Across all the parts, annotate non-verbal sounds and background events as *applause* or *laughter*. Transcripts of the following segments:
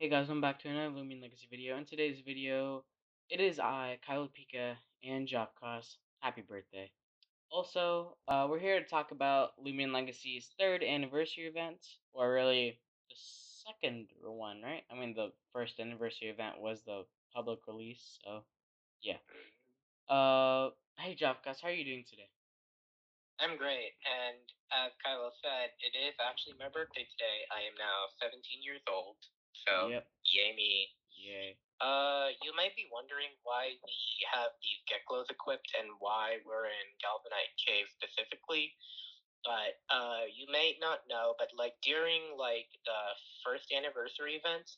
Hey guys, welcome back to another Loomian Legacy video. In today's video, it is I, Kyle Pika, and Jopkos. Happy birthday. Also, uh, we're here to talk about Loomian Legacy's third anniversary event, or really the second one, right? I mean, the first anniversary event was the public release, so yeah. Uh, hey Jopkos, how are you doing today? I'm great, and as Kylo said, it is actually my birthday today. I am now 17 years old, so Yep. yay me. Yay. Uh, you might be wondering why we have these Geklows equipped and why we're in Galvanite Cave specifically. But uh, you may not know, but like during like the first anniversary event,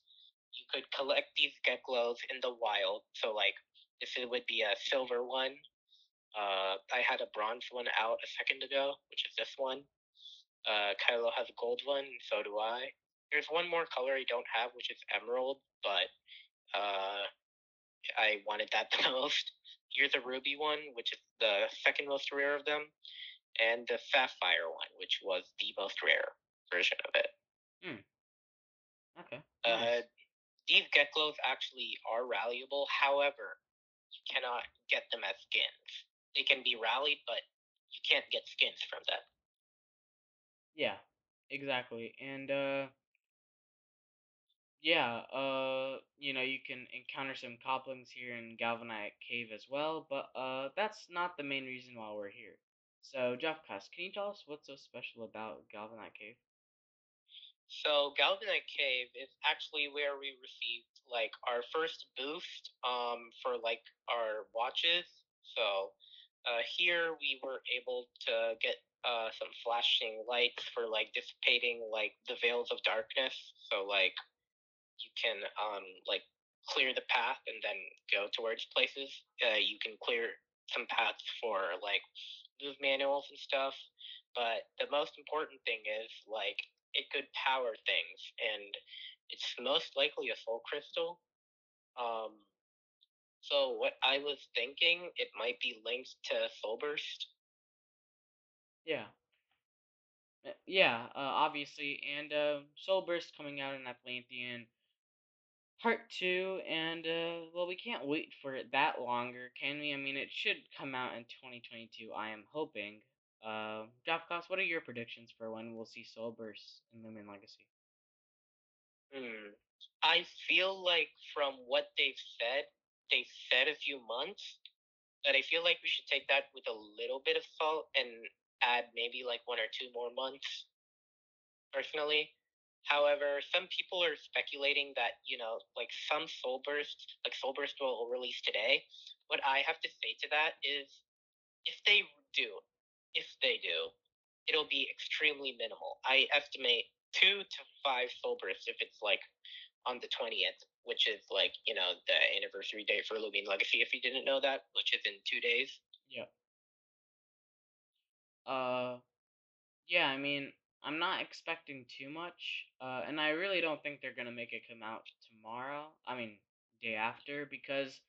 you could collect these Geklows in the wild. So like this it would be a silver one. Uh, I had a bronze one out a second ago, which is this one. Uh, Kylo has a gold one, and so do I. There's one more color I don't have, which is emerald, but uh, I wanted that *laughs* the most. Here's a ruby one, which is the second most rare of them, and the sapphire one, which was the most rare version of it. Okay. Uh, these Geklows actually are rallyable. However, you cannot get them as skins. They can be rallied, but you can't get skins from them. Yeah, exactly. And uh yeah, uh you know, you can encounter some coplings here in Galvanite Cave as well, but uh that's not the main reason why we're here. So, Jeff, Jeffcast, can you tell us what's so special about Galvanite Cave? So Galvanite Cave is actually where we received like our first boost um for like our watches. So uh, here we were able to get uh, some flashing lights for like dissipating like the veils of darkness. So like you can um like clear the path and then go towards places. Uh, you can clear some paths for like move manuals and stuff. But the most important thing is like it could power things, and it's most likely a soul crystal. Um, so what I was thinking, it might be linked to Soul Burst. Yeah. Uh, Yeah, uh, obviously, and uh, Soul Burst coming out in Atlantean Part 2, and uh, well, we can't wait for it that longer, can we? I mean, it should come out in 2022, I am hoping. Uh, Jeffcast, what are your predictions for when we'll see Soul Burst in Loomian Legacy? Hmm. I feel like from what they've said, they said a few months, but I feel like we should take that with a little bit of salt and add maybe like one or two more months. Personally, however, some people are speculating that you know, like some Soul Burst, like Soul Burst will release today. What I have to say to that is, if they do, if they do, it'll be extremely minimal. I estimate two to five Soul Bursts if it's like on the 20th, which is like, you know, the anniversary date for Loomian Legacy, if you didn't know that, which is in two days. Yeah. Uh, yeah, I mean, I'm not expecting too much, uh, and I really don't think they're gonna make it come out tomorrow. I mean, day after, because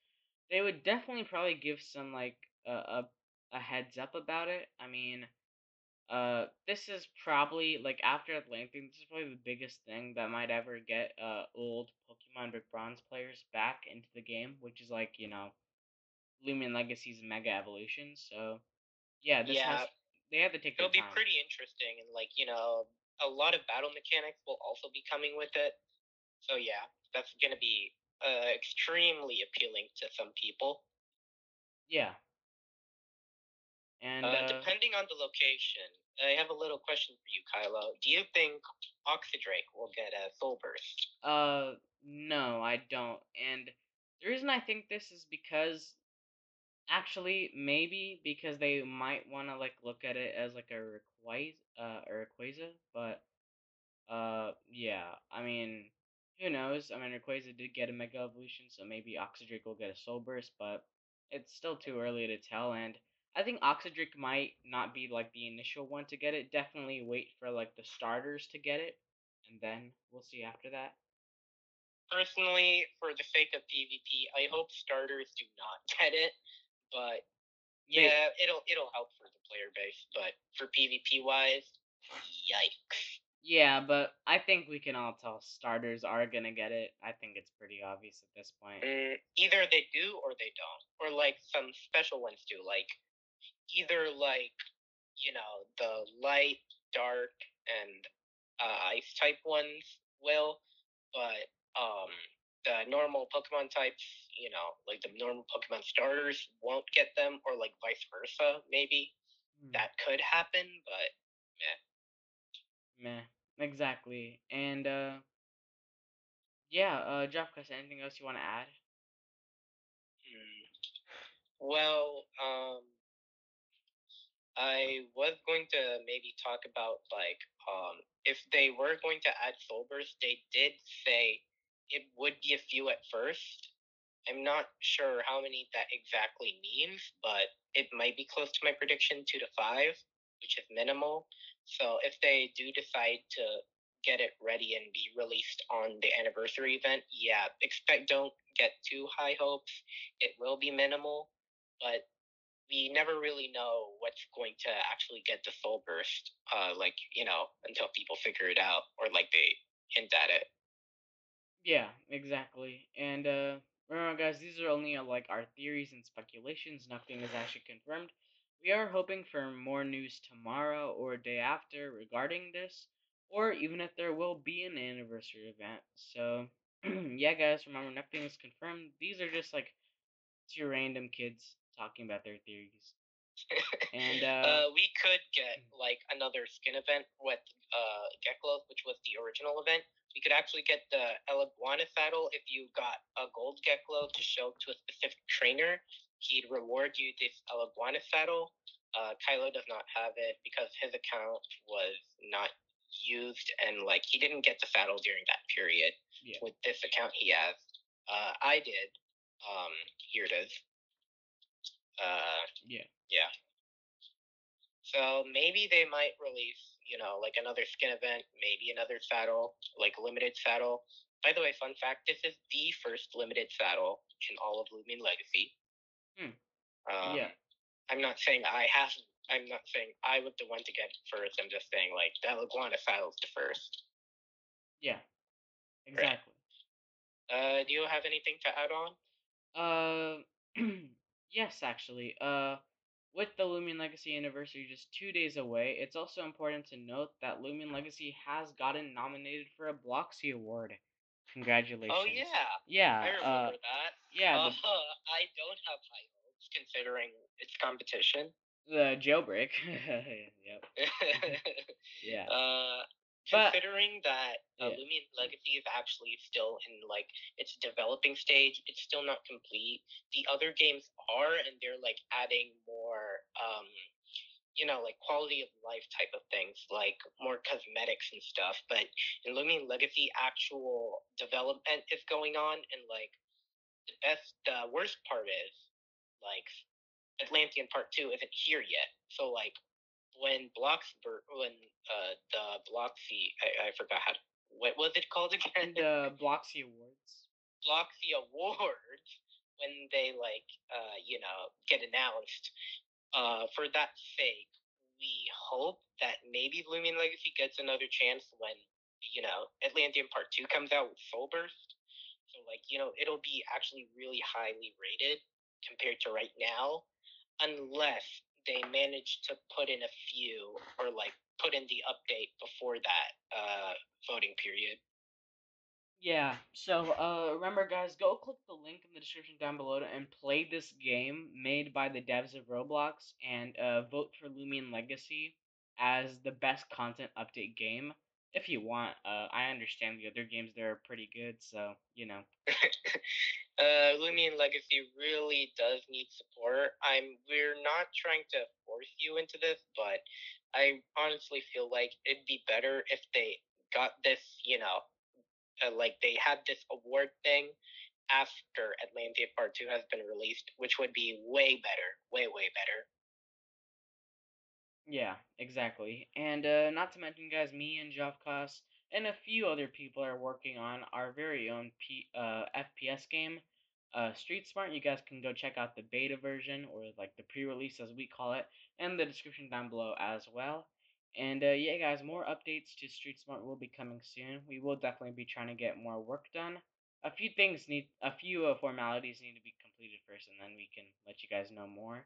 they would definitely probably give some like a a, a heads up about it. I mean, uh, this is probably like after Atlantean, this is probably the biggest thing that might ever get uh old Pokemon Brick Bronze players back into the game, which is like you know, Loomian Legacy's Mega Evolution. So yeah, this has Yeah, they have to take it'll be time. pretty interesting, and like, you know, a lot of battle mechanics will also be coming with it. So yeah, that's gonna be uh, extremely appealing to some people. Yeah. And Uh, uh, depending on the location, I have a little question for you, Kylo. Do you think Oxidrake will get a Soul Burst? uh, no, I don't. And the reason I think this is because actually maybe because they might want to like look at it as like a Rayquaza, uh, Rayquaza, but uh, yeah. I mean, who knows? I mean, Rayquaza did get a Mega Evolution, so maybe Oxidrake will get a Soul Burst, but it's still too early to tell. And I think Oxidrake might not be like the initial one to get it. Definitely wait for like the starters to get it, and then we'll see after that. Personally, for the sake of PvP, I hope starters do not *laughs* get it. But yeah, it'll it'll help for the player base. But for PvP wise, yikes. Yeah, but I think we can all tell starters are gonna get it. I think it's pretty obvious at this point. Mm, either they do or they don't, or like some special ones do. Like either like you know the light, dark, and uh, ice type ones will, but um the normal Pokemon types, you know, like the normal Pokemon starters won't get them, or like vice versa. Maybe Hmm. that could happen, but yeah. Meh. Exactly. And uh yeah, uh Jeffcast, anything else you wanna add? Hmm. Well, um, I was going to maybe talk about like um if they were going to add soul burst, they did say it would be a few at first. I'm not sure how many that exactly means, but it might be close to my prediction, two to five, which is minimal. So if they do decide to get it ready and be released on the anniversary event, yeah, expect don't get too high hopes. It will be minimal, but we never really know what's going to actually get the soul burst, uh, like you know, until people figure it out or like they hint at it. Yeah, exactly. And uh remember guys, these are only uh, like our theories and speculations. Nothing is actually confirmed. We are hoping for more news tomorrow or day after regarding this, or even if there will be an anniversary event. So *clears throat* yeah guys, remember nothing is confirmed. These are just like two random kids talking about their theories. And *laughs* uh uh, we could get like another skin event with uh, Geklow, which was the original event. We could actually get the Eliguana saddle if you got a gold Geklow to show to a specific trainer. He'd reward you this Eliguana saddle. Uh, Kylo does not have it because his account was not used and like he didn't get the saddle during that period. yeah. With this account, he has. Uh, I did. Um, here it is. Uh, Yeah. yeah. So maybe they might release, you know, like another skin event, maybe another saddle, like limited saddle. By the way, fun fact: this is the first limited saddle in all of Loomian Legacy. Hmm. Um, Yeah. I'm not saying I have. I'm not saying I was the one to get first. I'm just saying like that Iguana saddle's the first. Yeah. Right. Exactly. Uh, do you have anything to add on? Uh, *clears throat* yes, actually. Uh, with the Loomian Legacy anniversary just two days away, it's also important to note that Loomian Legacy has gotten nominated for a Bloxy Award. Congratulations. Oh yeah, Yeah. I remember Uh, that. yeah. Uh, The *laughs* I don't have high hopes considering its competition. the jailbreak. *laughs* yep. *laughs* Yeah. uh, But considering that uh, yeah. Loomian Legacy is actually still in like its developing stage, it's still not complete. The other games are, and they're like adding more, um, you know, like quality of life type of things, like more cosmetics and stuff. But in Loomian Legacy, actual development is going on, and like the best, the worst part is like Atlantean Part Two isn't here yet. So like when blocks when uh the Bloxy I, I forgot how to, what was it called *laughs* again? The Bloxy Awards. Bloxy Awards when they like uh you know get announced. Uh for that sake, we hope that maybe Loomian Legacy gets another chance when you know Atlantean Part Two comes out with Soul Burst. So like you know it'll be actually really highly rated compared to right now unless they managed to put in a few or like put in the update before that uh, voting period. Yeah. So, uh, remember, guys, go click the link in the description down below to, and play this game made by the devs of Roblox and uh, vote for Loomian Legacy as the best content update game. If you want, uh, I understand the other games there are pretty good, so you know. *laughs* uh, Loomian Legacy really does need support. I'm we're not trying to force you into this, but I honestly feel like it'd be better if they got this, you know, uh, like they had this award thing after Atlantean Part Two has been released, which would be way better, way way better. Yeah, exactly. And uh, not to mention, guys, me and Jovkos and a few other people are working on our very own P- uh, FPS game, uh, Street Smart. You guys can go check out the beta version or like the pre-release as we call it in the description down below as well. And uh, yeah, guys, more updates to Street Smart will be coming soon. We will definitely be trying to get more work done. A few things need, a few uh, formalities need to be completed first, and then we can let you guys know more.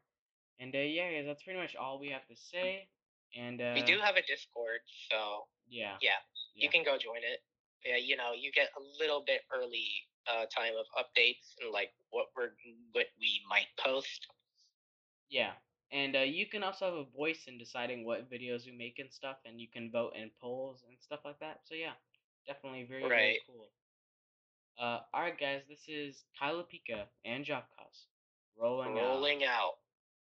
And uh, yeah, guys, that's pretty much all we have to say. And uh, we do have a Discord, so yeah, yeah, yeah. you can go join it. Yeah, you know, you get a little bit early uh, time of updates and like what we're what we might post. Yeah, and uh, you can also have a voice in deciding what videos we make and stuff, and you can vote in polls and stuff like that. So yeah, definitely very Right. very cool. Uh, all right, guys, this is Kyla Pika and Jobcause rolling, out Rolling out. out.